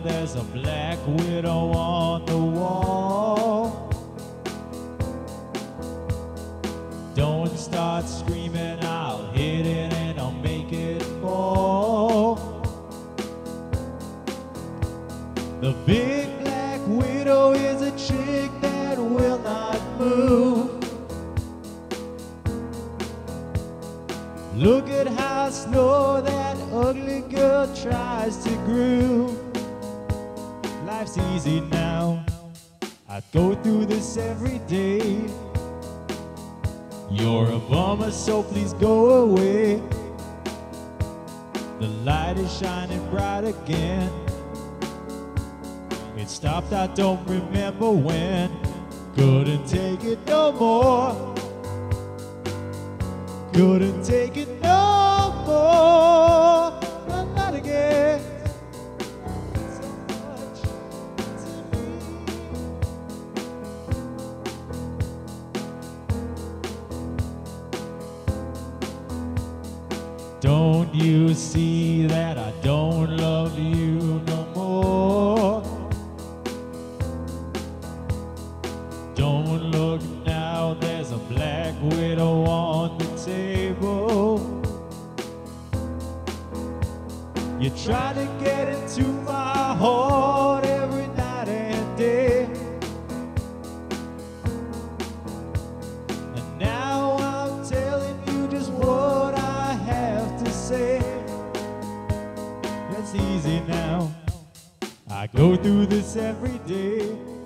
there's a black widow on the wall. Don't start screaming, I'll hit it and I'll make it fall. The big black widow is a chick that will not move. Look at how slow that ugly girl tries to groove. Life's easy now. I go through this every day. You're a bummer, so please go away. The light is shining bright again. It stopped, I don't remember when. Couldn't take it no more. Couldn't take it no Don't you see that I don't love you no more? Don't look now, there's a black widow on the table. You try to get into my heart now. I go through this every day.